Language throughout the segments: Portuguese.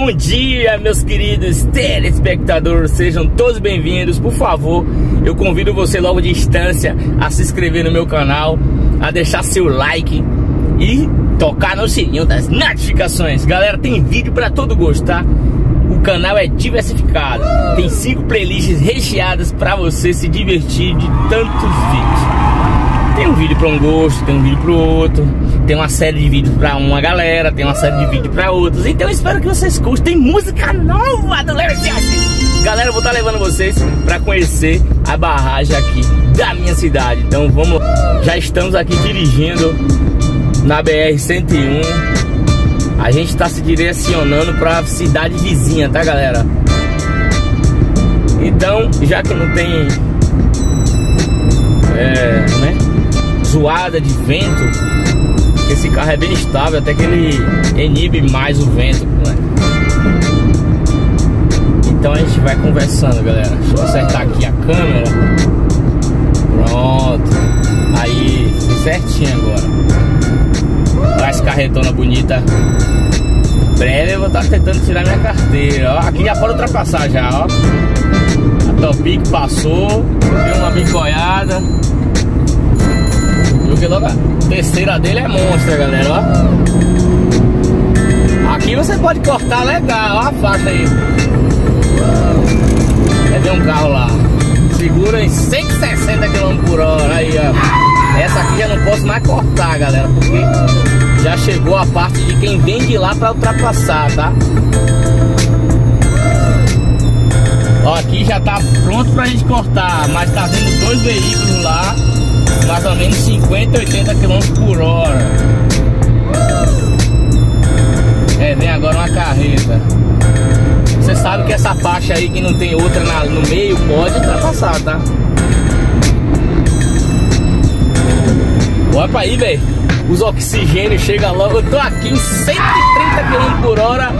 Bom dia, meus queridos telespectadores, sejam todos bem-vindos. Por favor, eu convido você logo de distância a se inscrever no meu canal, a deixar seu like e tocar no sininho das notificações. Galera, tem vídeo para todo gosto, tá? O canal é diversificado, tem cinco playlists recheadas para você se divertir de tantos vídeos. Tem um vídeo para um gosto, tem um vídeo para outro, tem uma série de vídeos para uma galera, tem uma série de vídeos para outros. Então eu espero que vocês curtem. Tem música nova do Larry Jackson. Galera, eu vou estar tá levando vocês para conhecer a barragem aqui da minha cidade. Então vamos, já estamos aqui dirigindo na BR 101. A gente está se direcionando para a cidade vizinha, tá, galera? Então, já que não tem é, né? Zoada de vento, esse carro é bem estável, até que ele inibe mais o vento, né? Então a gente vai conversando, galera. Deixa eu acertar aqui a câmera. Pronto. Aí, certinho agora. Olha carretona bonita. Breve eu vou estar tentando tirar minha carteira. Ó, aqui já pode ultrapassar já, ó. A Topic passou, deu uma bicoiada. Viu que logo a terceira dele é monstra, galera, ó. Aqui você pode cortar legal, ó a faixa aí. Quer ver um carro lá? Segura em 160 km por hora, aí, ó. Essa aqui já não posso mais cortar, galera, porque já chegou a parte de quem vem de lá para ultrapassar, tá? Ó, aqui já tá pronto pra gente cortar, mas tá vendo dois veículos lá mais ou menos 50, 80 km por hora. É, vem agora uma carreta. Você sabe que essa faixa aí que não tem outra na, no meio pode ultrapassar, tá? Olha pra aí, velho. Os oxigênios chegam logo. Eu tô aqui em 130 km por hora.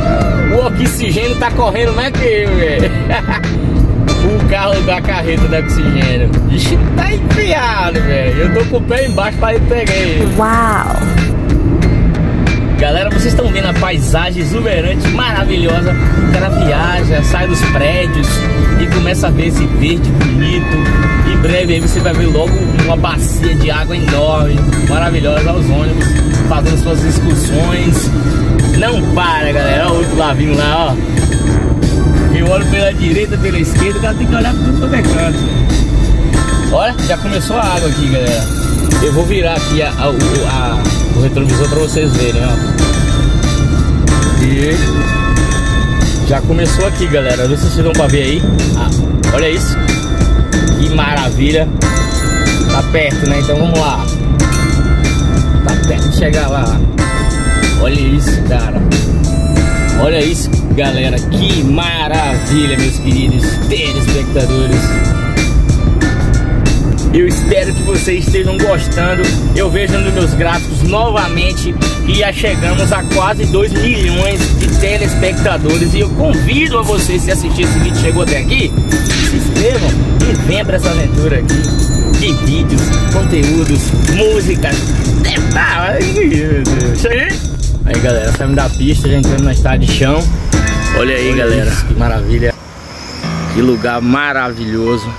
O oxigênio tá correndo mais que eu, velho. o carro da carreta de oxigênio. Ixi, tá enfiado, velho. Eu tô com o pé embaixo pra ir pegar ele. Uau! Galera, vocês estão vendo a paisagem exuberante, maravilhosa. O cara viaja, sai dos prédios e começa a ver esse verde bonito. Em breve aí você vai ver logo uma bacia de água enorme, maravilhosa, os ônibus fazendo suas excursões. Não para, galera. Olha o outro lá vindo lá, ó. Eu olho pela direita, pela esquerda, o cara tem que olhar tudo quanto canto. Olha, já começou a água aqui, galera. Eu vou virar aqui a, a, a, o retrovisor para vocês verem, ó. E já começou aqui, galera. Vê se vocês vão para ver aí. Ah, olha isso. Que maravilha. Tá perto, né? Então vamos lá. Tá perto de chegar lá. Olha isso, cara. Olha isso, galera. Que maravilha, meus queridos telespectadores. Eu espero que vocês estejam gostando. Eu vejo nos meus gráficos novamente que já chegamos a quase 2 milhões de telespectadores. E eu convido a vocês, se assistir esse vídeo chegou até aqui, se inscrevam e venham para essa aventura aqui de vídeos, conteúdos, músicas. Saímos da pista, já entrando na estrada de chão. Olha aí Olha galera, isso, que maravilha. Que lugar maravilhoso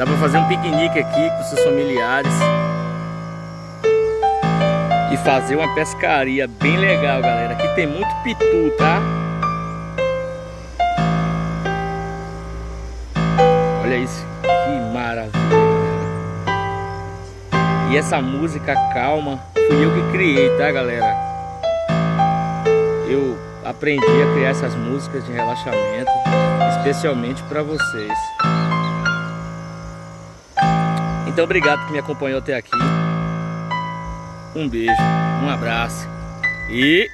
Dá pra fazer um piquenique aqui com seus familiares E fazer uma pescaria bem legal, galera Aqui tem muito pitu, tá? Olha isso, que maravilha E essa música calma Fui eu que criei, tá, galera? Eu aprendi a criar essas músicas de relaxamento Especialmente para vocês então obrigado que me acompanhou até aqui. Um beijo, um abraço e